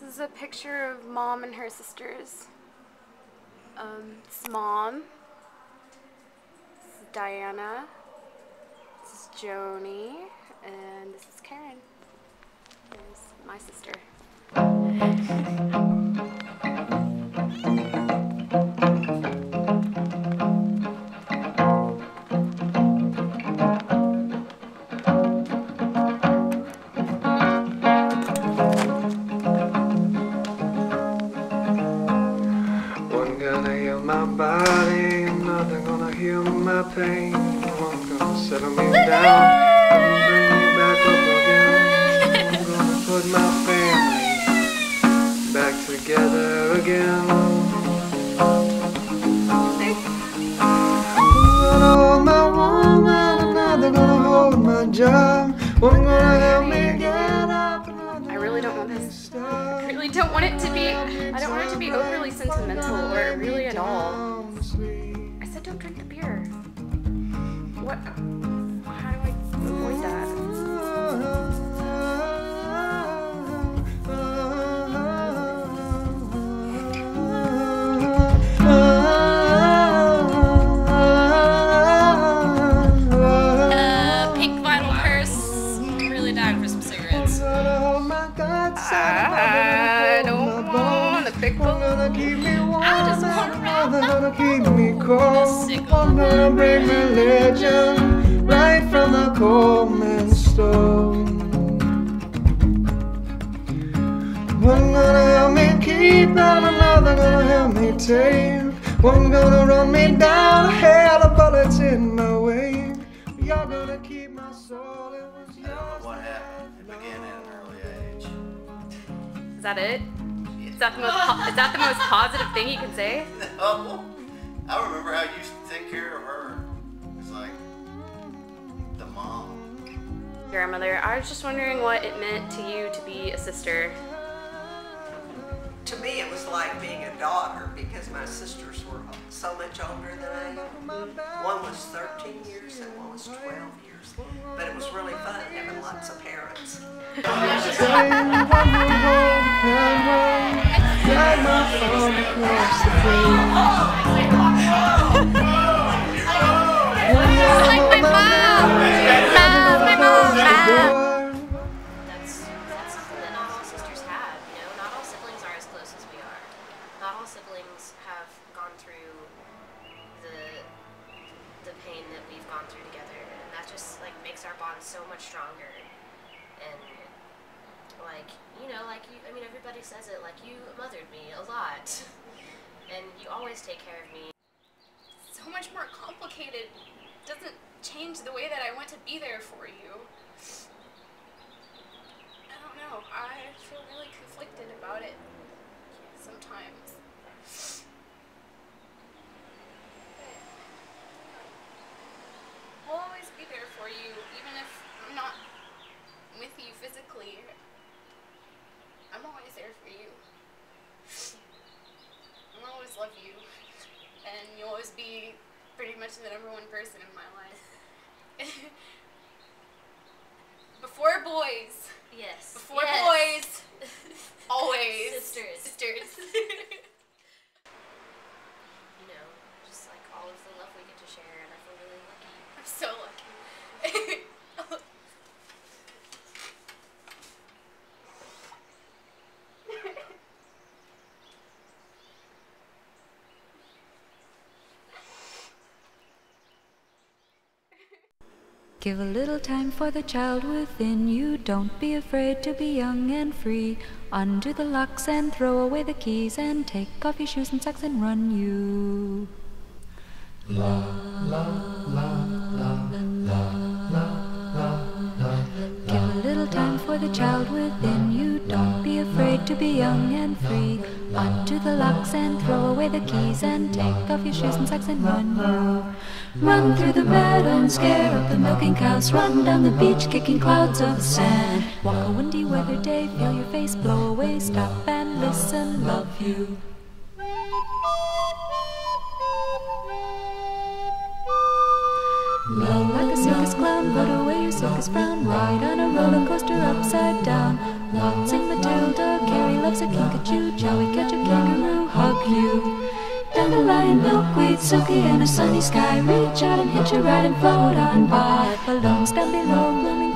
This is a picture of mom and her sisters. Um, it's mom. This is Diana. This is Joni. And this is Karen. There's my sister. Heal my body, another gonna heal my pain. One gonna settle me down, and bring me back up again. I'm gonna put my family back together again. Gonna hold my woman, another gonna hold my job. One gonna help me get up, I really don't want this. I really don't want it to be. I don't want it to be overly sentimental or really at all. What? How do I avoid that? Uh, pink vinyl purse. Really dying for some cigarettes. Don't to One gonna keep me warm, another gonna keep me. Sick of One gonna bring religion right from the coal man's stone. One gonna help me keep and another gonna help me tame. One gonna run me down, hell, the bullets in my way. You're gonna keep my soul. It was. Is that it? Is that the most? Po- is that the most positive thing you can say? No. I remember how you used to take care of her. It's like the mom. Grandmother, I was just wondering what it meant to you to be a sister. To me, it was like being a daughter because my sisters were so much older than I am. One was 13 years and one was 12 years. But it was really fun having lots of parents. Not all siblings have gone through the pain that we've gone through together, and that just like makes our bond so much stronger. And like you know, like you, I mean, everybody says it. Like you mothered me a lot, and you always take care of me. So much more complicated. Doesn't change the way that I want to be there for you. I don't know. I feel really conflicted about it sometimes. I'll always be there for you, even if I'm not with you physically. I'm always there for you. I'll always love you. And you'll always be the number one person in my life. Before boys. Yes. Before yes. boys. Always. Sisters. Sisters. you know, just like all of the love we get to share, and I feel really lucky. I'm so lucky. Give a little time for the child within you. Don't be afraid to be young and free. Undo the locks and throw away the keys and take off your shoes and socks and run you. Give the child within you. Don't be afraid to be young and free. Undo the locks and throw away the keys and take off your shoes and socks and run you. Run through the meadow and scare up the milking cows. Run down the beach kicking clouds of sand. Walk a windy weather day, feel your face blow away. Stop and listen, love you. Down. waltzing Matilda. Carrie loves a kinkajou. Joey catch a kangaroo, hug you. Dandelion, milkweed, silky, and a sunny sky. Reach out and hitch a ride and float on by. Balloons down below, blooming